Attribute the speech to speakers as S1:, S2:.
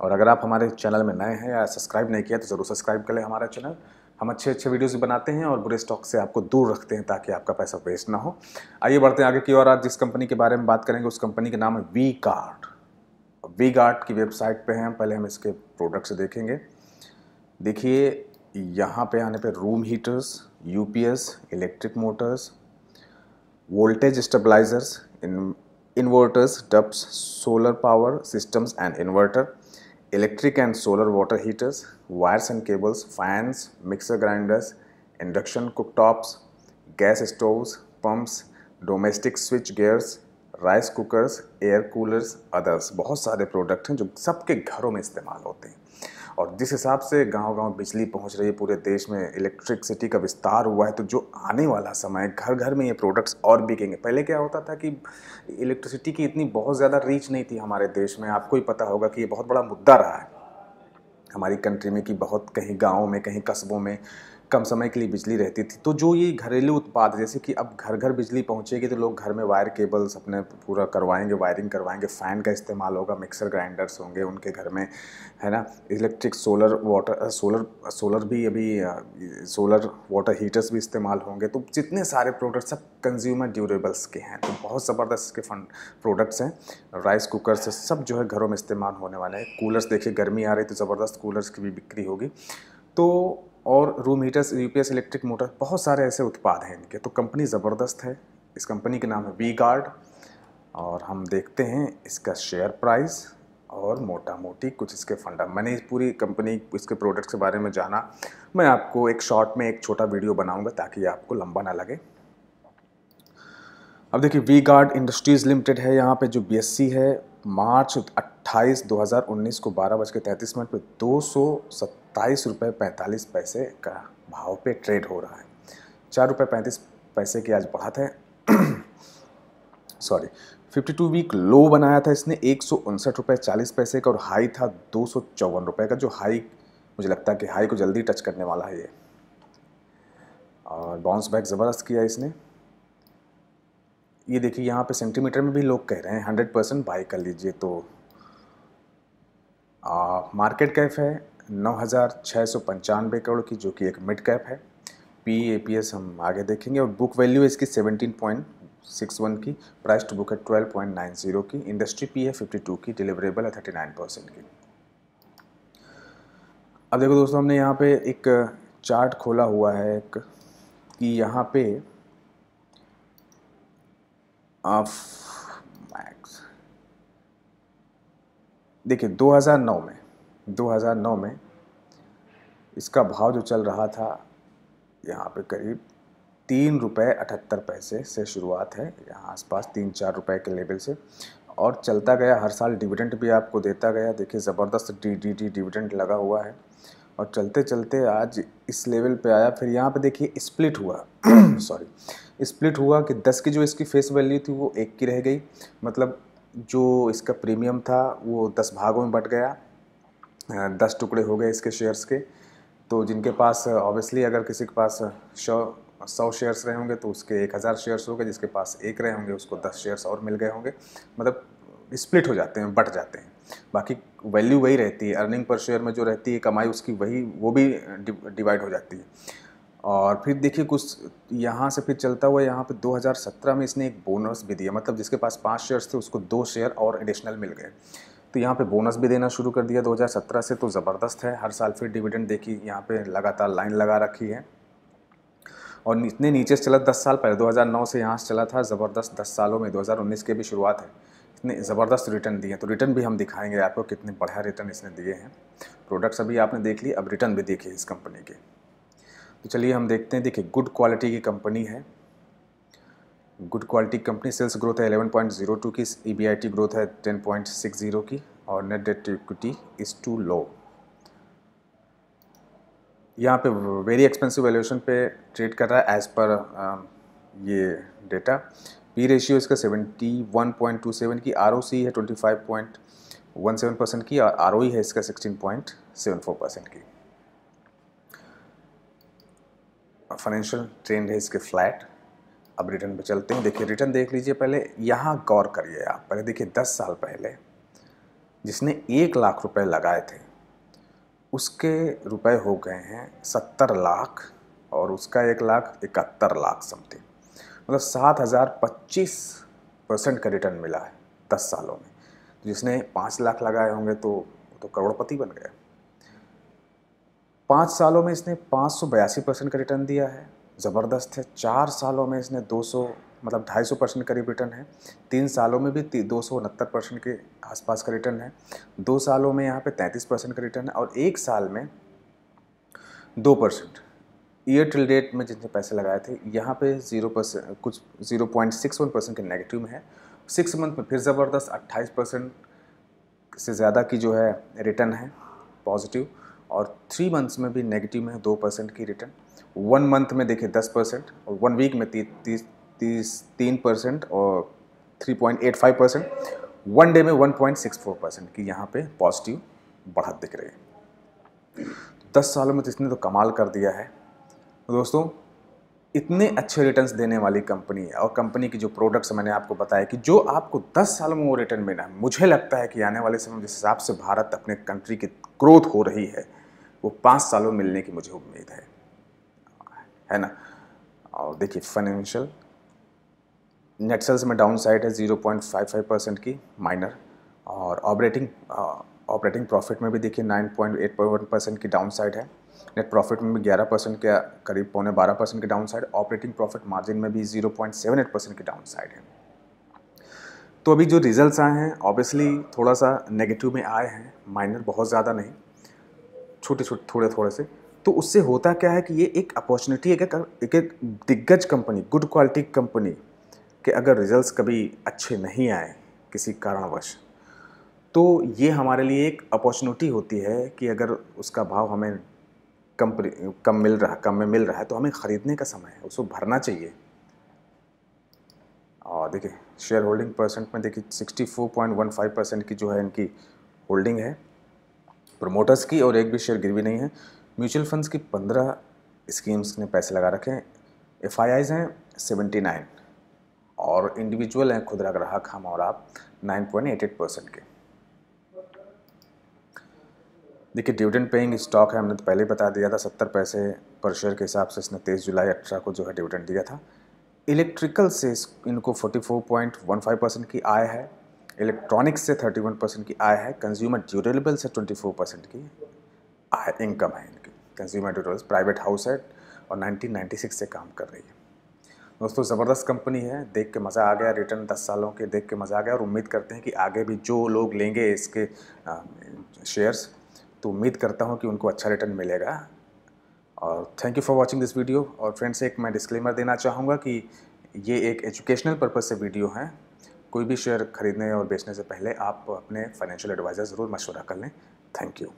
S1: और अगर आप हमारे चैनल में नए हैं या सब्सक्राइब नहीं किया तो ज़रूर सब्सक्राइब कर लें हमारा चैनल। हम अच्छे अच्छे वीडियोस भी बनाते हैं और बुरे स्टॉक से आपको दूर रखते हैं ताकि आपका पैसा वेस्ट ना हो। आइए बढ़ते हैं आगे की और आज जिस कंपनी के बारे में बात करेंगे, उस कंपनी का नाम है वी गार्ड वी गार्ड की वेबसाइट पे हैं, पहले हम इसके प्रोडक्ट्स देखेंगे। देखिए, यहाँ पे आने पे room heaters, UPS, electric motors, voltage stabilizers, in, inverters, dubs, solar power systems and inverter. Electric and solar water heaters, wires and cables, fans, mixer grinders, induction cooktops, gas stoves, pumps, domestic switch gears rice cookers air coolers others बहुत सारे product हैं जो सबके घरों में इस्तेमाल होते हैं और जिस हिसाब से गांव-गांव बिजली पहुँच रही है, पूरे देश में इलेक्ट्रिसिटी का विस्तार हुआ है तो जो आने वाला समय घर घर में ये प्रोडक्ट्स और बिकेंगे। पहले क्या होता था कि इलेक्ट्रिसिटी की इतनी बहुत ज़्यादा रीच नहीं थी हमारे देश में। आपको ही पता होगा कि ये बहुत बड़ा मुद्दा रहा है। हमारी कंट्री में कि बहुत कहीं गाँव में, कहीं कस्बों में कम समय के लिए बिजली रहती थी। तो जो ये घरेलू उत्पाद, जैसे कि अब घर घर बिजली पहुंचेगी तो लोग घर में वायर केबल्स अपने पूरा करवाएँगे, वायरिंग करवाएँगे, फ़ैन का इस्तेमाल होगा, मिक्सर ग्राइंडर्स होंगे उनके घर में, है ना? Electric solar water, solar solar भी अभी, सोलर वाटर हीटर्स भी इस्तेमाल होंगे। तो जितने सारे प्रोडक्ट सब कंज्यूमर ड्यूरेबल्स के हैं। तो बहुत ज़बरदस्त के फंड प्रोडक्ट्स हैं। राइस कुकर से सब जो है घरों में इस्तेमाल होने वाले हैं। कूलर्स देखिए, गर्मी आ रही तो ज़बरदस्त कूलर्स की भी बिक्री होगी। तो और room heaters UPS electric motor बहुत सारे ऐसे उत्पाद हैं इनके। तो कंपनी ज़बरदस्त है। इस कंपनी के नाम है वी गार्ड और हम देखते हैं इसका शेयर प्राइस और मोटा मोटी कुछ इसके फंडा मैंने इस पूरी कंपनी इसके प्रोडक्ट्स के बारे में जाना। मैं आपको एक शॉर्ट में एक छोटा वीडियो बनाऊँगा ताकि आपको लंबा ना लगे। अब देखिए वी गार्ड इंडस्ट्रीज़ लिमिटेड है। यहाँ पे जो बीएससी है, मार्च 28 2019 को बारह बज के तैंतीस मिनट पर दो सौ सत्ताईस रुपये पैंतालीस पैसे का भाव पे ट्रेड हो रहा है। चार रुपये पैंतीस पैसे की आज बढ़त है। सॉरी 52 वीक लो बनाया था इसने एक सौ उनसठ रुपये चालीस पैसे का और हाई था दो सौ चौवन रुपये का जो हाई मुझे लगता है कि हाई को जल्दी टच करने वाला है ये। और बाउंस बैक ज़बरदस्त किया इसने। ये देखिए यहाँ पे सेंटीमीटर में भी लोग कह रहे हैं हंड्रेड परसेंट बाई कर लीजिए तो। आ, मार्केट कैफ है? नौ हज़ार छः सौ पंचानवे करोड़ की, जो कि एक मिड कैप है। पी ए पी एस हम आगे देखेंगे और बुक वैल्यू इसकी सेवनटीन पॉइंट सिक्स वन की प्राइस टू बुक है ट्वेल्व पॉइंट नाइन ज़ीरो की इंडस्ट्री पी है फिफ्टी टू की डिलीवरेबल है थर्टी नाइन परसेंट की। अब देखो दोस्तों, हमने यहाँ पे एक चार्ट खोला हुआ है एक, कि यहाँ पे मैक्स देखिए 2009 में 2009 में इसका भाव जो चल रहा था, यहाँ पे करीब तीन रुपये अठहत्तर पैसे से शुरुआत है। यहाँ आसपास तीन चार रुपए के लेवल से। और चलता गया, हर साल डिविडेंड भी आपको देता गया। देखिए, ज़बरदस्त डी डी डी डिविडेंड लगा हुआ है। और चलते चलते आज इस लेवल पे आया। फिर यहाँ पे देखिए, स्प्लिट हुआ। सॉरी, स्प्लिट हुआ कि दस की जो इसकी फेस वैल्यू थी, वो एक की रह गई। मतलब जो इसका प्रीमियम था, वो दस भागों में बट गया। दस टुकड़े हो गए इसके शेयर्स के। तो जिनके पास ऑब्वियसली अगर किसी के पास सौ सौ शेयर्स रहे होंगे तो उसके एक हज़ार शेयर्स हो गए। जिसके पास एक रहे होंगे, उसको दस शेयर्स और मिल गए होंगे। मतलब स्प्लिट हो जाते हैं, बट जाते हैं। बाकी वैल्यू वही रहती है। अर्निंग पर शेयर में जो रहती है, कमाई उसकी वही, वो भी डिवाइड हो जाती है। और फिर देखिए, कुछ यहाँ से फिर चलता हुआ, यहाँ पे 2017 में इसने एक बोनस भी दिया। मतलब जिसके पास पाँच शेयर्स थे, उसको दो शेयर और एडिशनल मिल गए। तो यहाँ पे बोनस भी देना शुरू कर दिया 2017 से तो ज़बरदस्त है। हर साल फिर डिविडेंड देखी यहाँ पे लगातार लाइन लगा रखी है। और इतने नीचे से चला दस साल, पहले 2009 से यहाँ से चला था, ज़बरदस्त दस सालों में 2019 के भी शुरुआत है। इतने ज़बरदस्त रिटर्न दिए तो रिटर्न भी हम दिखाएँगे आपको कितने बढ़िया रिटर्न इसने दिए हैं। प्रोडक्ट्स अभी आपने देख ली अब रिटर्न भी देखिए इस कंपनी के। तो चलिए हम देखते हैं, देखिए गुड क्वालिटी की कंपनी है। Good quality company, sales growth है 11.02 की ई e ग्रोथ है 10.60 की, और net debt equity is too low. यहाँ पे वेरी एक्सपेंसिव वैल्यूएशन पे ट्रेड कर रहा है एज़ पर ये डेटा पी रेशियो इसका 71.27 की आर है 25.17 परसेंट की, और आर है इसका 16.74 परसेंट की। फाइनेंशियल ट्रेंड है इसके फ्लैट अब रिटर्न पे चलते हैं। देखिए रिटर्न देख लीजिए पहले। यहाँ गौर करिए आप। पहले देखिए 10 साल पहले जिसने एक लाख रुपए लगाए थे, उसके रुपए हो गए हैं सत्तर लाख और उसका एक लाख इकहत्तर लाख समथिंग मतलब सात हज़ार पच्चीस परसेंट का रिटर्न मिला है दस सालों में। तो जिसने पाँच लाख लगाए होंगे तो तो करोड़पति बन गया। पाँच सालों में इसने पाँच सौ बयासी परसेंट का रिटर्न दिया है। ज़बरदस्त है। चार सालों में इसने दो सौ मतलब ढाई सौ परसेंट करीब रिटर्न है। तीन सालों में भी दो सौ उनहत्तर परसेंट के आसपास का रिटर्न है। दो सालों में यहाँ पे तैंतीस परसेंट का रिटर्न है और एक साल में दो परसेंट। ईयर टिल डेट में जितने पैसे लगाए थे, यहाँ पे ज़ीरो परसेंट कुछ zero point six one percent के नेगेटिव में है। सिक्स मंथ में फिर ज़बरदस्त अट्ठाईस परसेंट से ज़्यादा की जो है रिटर्न है पॉजिटिव और थ्री मंथ्स में भी नेगेटिव में है दो परसेंट की रिटर्न वन मंथ में देखें दस परसेंट और वन वीक में ती, तीस तीस तीन परसेंट और three point eight five percent one day में one point six four percent की यहाँ पे पॉजिटिव बढ़त दिख रही है। दस सालों में तो इसने तो कमाल कर दिया है। तो दोस्तों इतने अच्छे रिटर्न्स देने वाली कंपनी है और कंपनी की जो प्रोडक्ट्स मैंने आपको बताया कि जो आपको 10 सालों में वो रिटर्न मिला है मुझे लगता है कि आने वाले समय जिस हिसाब से भारत अपने कंट्री की ग्रोथ हो रही है वो पाँच सालों में मिलने की मुझे उम्मीद है। है ना? और देखिए फाइनेंशियल नेट सेल्स में डाउन साइड है zero point five five percent की माइनर और ऑपरेटिंग ऑपरेटिंग प्रॉफिट में भी देखिए नाइन पॉइंट एट परसेंट की डाउन साइड है. नेट प्रॉफिट में भी ग्यारह परसेंट के करीब, पौने बारह परसेंट की down side operating profit margin में भी zero point seven eight percent की डाउन साइड है. तो अभी जो रिजल्ट्स आए हैं ऑब्वियसली थोड़ा सा नेगेटिव में आए हैं माइनर बहुत ज़्यादा नहीं. छोटे छोटे थोड़े थोड़े से. तो उससे होता क्या है कि ये एक अपॉर्चुनिटी है कि एक दिग्गज कंपनी गुड क्वालिटी कंपनी के अगर रिजल्ट्स कभी अच्छे नहीं आए किसी कारणवश तो ये हमारे लिए एक अपॉर्चुनिटी होती है कि अगर उसका भाव हमें कम कम मिल रहा, कम में मिल रहा है तो हमें ख़रीदने का समय है, उसको भरना चाहिए। और देखिए शेयर होल्डिंग परसेंट में देखिए sixty four point one five percent की जो है इनकी होल्डिंग है प्रोमोटर्स की और एक भी शेयर गिरवी नहीं है। म्यूचुअल फंड्स की पंद्रह स्कीम्स ने पैसे लगा रखे हैं। एफ़ हैं सेवेंटी नाइन और इंडिविजुअल हैं खुदरा ग्राहक, हम और आप, nine point eight eight percent के। देखिए, डिविडेंड पेइंग स्टॉक है, हमने तो पहले ही बता दिया था, सत्तर पैसे पर शेयर के हिसाब से इसने तेईस जुलाई अठारह को जो है डिविडेंड दिया था। इलेक्ट्रिकल से इनको 44.15 परसेंट की आय है इलेक्ट्रॉनिक्स से 31 परसेंट की आय है, कंज्यूमर ड्यूरेबल से 24 परसेंट की आय, इनकम है इनकी। कंज्यूमर ड्यूरेबल्स प्राइवेट हाउस है और 1996 से काम कर रही है। दोस्तों, ज़बरदस्त कंपनी है, देख के मज़ा आ गया रिटर्न 10 सालों के, देख के मज़ा आ गया, और उम्मीद करते हैं कि आगे भी जो लोग लेंगे इसके शेयर्स तो उम्मीद करता हूँ कि उनको अच्छा रिटर्न मिलेगा। और thank you for watching this video और फ्रेंड्स एक मैं डिस्क्लेमर देना चाहूँगा कि ये एक एजुकेशनल पर्पज़ से वीडियो है। कोई भी शेयर खरीदने और बेचने से पहले आप अपने फाइनेंशियल एडवाइज़र ज़रूर मशवरा कर लें। Thank you